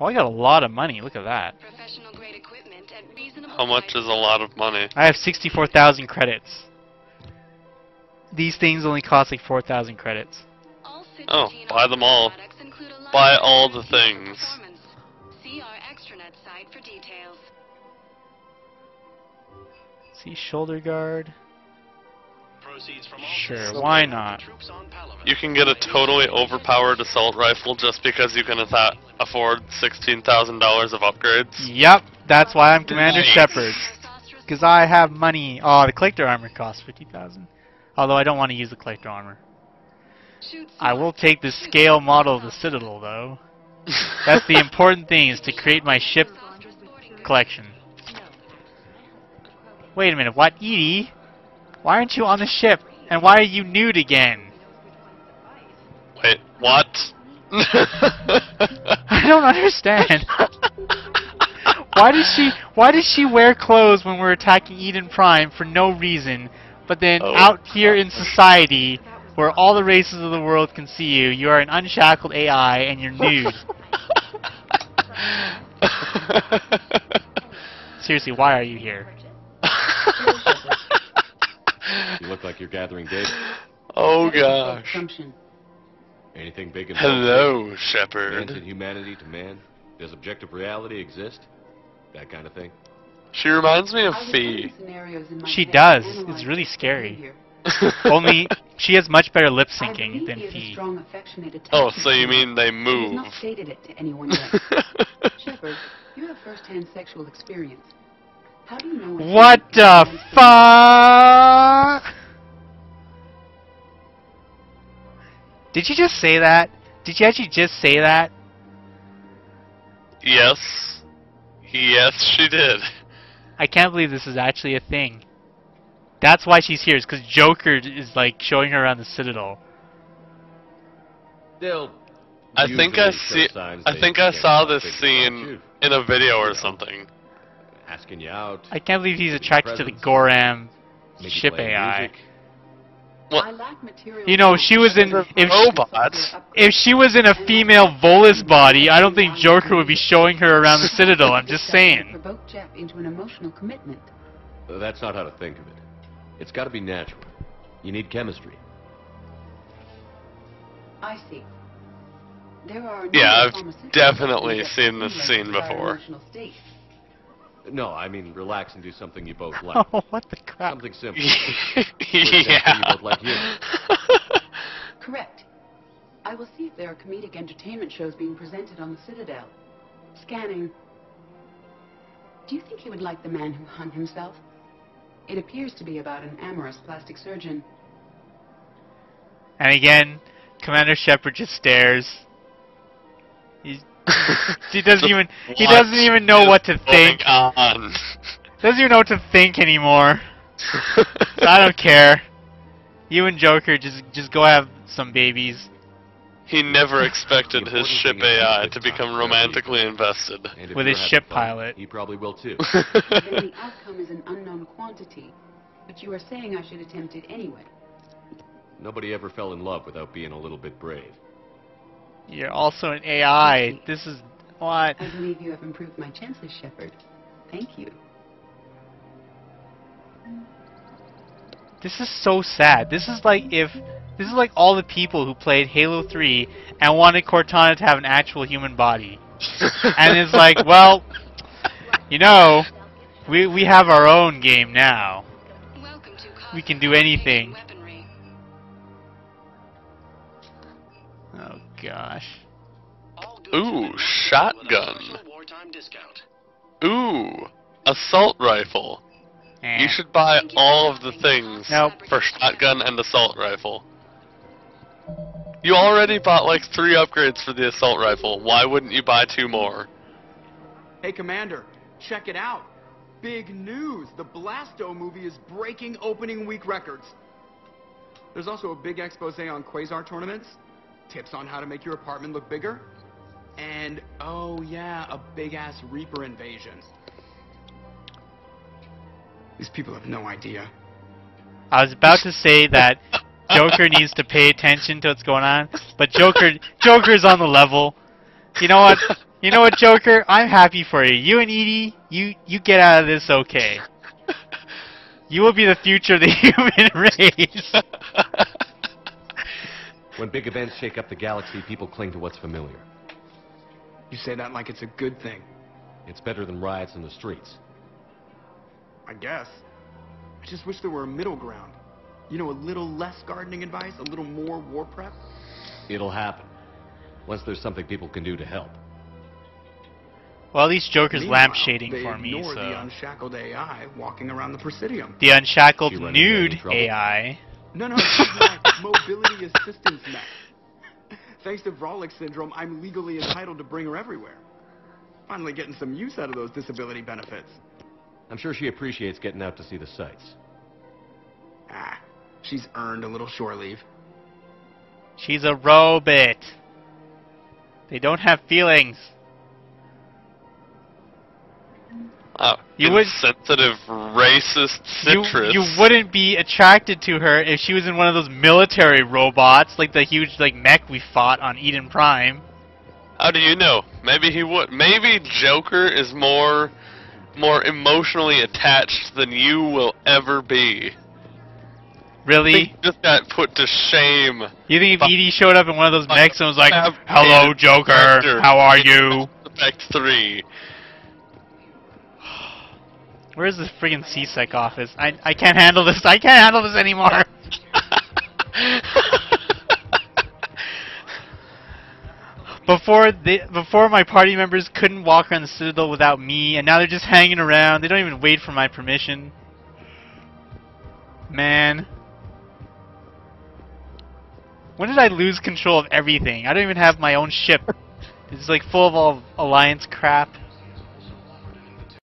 Oh, I got a lot of money. Look at that. Professional grade equipment at reasonable How much is a lot of money? I have 64,000 credits. These things only cost like 4,000 credits. Oh, buy them all. products include a line Buy all the things. See our extranet site for details. See, shoulder guard. Proceeds from Sure, why go to not? Troops on Palaven. You can get a totally overpowered assault rifle just because you can atha- afford $16,000 of upgrades. Yep, that's why I'm Commander Nice. Shepard. Because I have money. Oh, the collector armor costs 50,000. Although I don't want to use the collector armor. I will take the scale model of the Citadel, though. That's the important thing, is to create my ship collection. Wait a minute, what? EDI? Why aren't you on the ship? And why are you nude again? Wait, what? I don't understand. why does she why does she wear clothes when we're attacking Eden Prime for no reason, but then Oh. out here in society where all the races of the world can see you, you are an unshackled AI and you're nude. Seriously, why are you here? You look like you're gathering data. oh gosh. Assumption. Anything big and Hello, Man's Shepard. inhumanity to man? Does objective reality exist? That kind of thing. She reminds me of I Fee. running scenarios in my She does. It's really scary. Only she has much better lip syncing than he Fee. oh, so you mean they move? not stated it to anyone yet. Shepard, you have first-hand sexual experience. How do you know when What someone the fuck? Did you just say that? Did you actually just say that? Yes. Yes, she did. I can't believe this is actually a thing. That's why she's here, is because Joker is like showing her around the Citadel. They'll. I think I see. I think I saw this scene in a video or something. Asking you out. I can't believe he's attracted to the Presents. Goram ship AI. music. What? I lack material You know, she was in- knowledge. if she- If she was in a female Volus body, I don't think Joker would be showing her around the Citadel. I'm just saying. Provoke Jeff into an emotional commitment. Uh, That's not how to think of it. It's got to be natural. You need chemistry. I see. There are Yeah, I've definitely seen this scene before. Emotional state. No, I mean relax and do something you both like. Oh, what the crap? Something simple. yeah. you both like humor. Correct. I will see if there are comedic entertainment shows being presented on the Citadel. Scanning. Do you think he would like the man who hung himself? It appears to be about an amorous plastic surgeon. And again, Commander Shepard just stares. He's, he doesn't even he doesn't even know what to think. going on? Doesn't even know what to think anymore. So I don't care. You and Joker just just go have some babies. he never expected his ship AI to become romantically invested. With his ship fun, pilot. He probably will too. The outcome is an unknown quantity. But you are saying I should attempt it anyway. Nobody ever fell in love without being a little bit brave. You're also an AI. This is what? I believe you have improved my chances, Shepard. Thank you. This is so sad. This is like if this is like all the people who played Halo 3 and wanted Cortana to have an actual human body. and it's like, well, you know, we we have our own game now. We can do Cosmos anything. Oh gosh. Ooh, have been marked with a shotgun. special wartime discount. Ooh, assault rifle. Eh. You should buy all of the things Nope. for shotgun and assault rifle. You already bought like three upgrades for the assault rifle. Why wouldn't you buy two more? Hey, Commander, check it out. Big news! The Blasto movie is breaking opening week records. There's also a big expose on Quasar tournaments, tips on how to make your apartment look bigger, and, oh yeah, a big-ass Reaper invasion. These people have no idea. I was about to say that Joker needs to pay attention to what's going on, but Joker Joker's on the level. You know what? You know what, Joker? I'm happy for you. You and EDI, you you get out of this okay. You will be the future of the human race. When big events shake up the galaxy, people cling to what's familiar. You say that like it's a good thing. It's better than riots in the streets. I guess. I just wish there were a middle ground. You know, a little less gardening advice, a little more war prep. It'll happen. Once there's something people can do to help. well, at least Joker's lampshading for me, ignore so the unshackled AI walking around the Presidium. the unshackled She running into nude any trouble? AI. No, no, this is my mobility assistance mech. Thanks to Vrolik syndrome, I'm legally entitled to bring her everywhere. Finally getting some use out of those disability benefits. I'm sure she appreciates getting out to see the sights. Ah, she's earned a little shore leave. She's a robot. They don't have feelings. Wow, You would- insensitive, racist You, citrus. you wouldn't be attracted to her if she was in one of those military robots, like the huge like mech we fought on Eden Prime. How do you know? Maybe he would. Maybe Joker is more, more emotionally attached than you will ever be. Really? he just got put to shame. You think if. EDI showed up in one of those mechs and was like, "Hello, Joker, how are you?" Effect three. Where's the friggin' C-Sec office? I I can't handle this. I can't handle this anymore. Before they, before my party members couldn't walk around the Citadel without me, and now they're just hanging around. They don't even wait for my permission. Man. When did I lose control of everything? I don't even have my own ship. It's like full of all Alliance crap.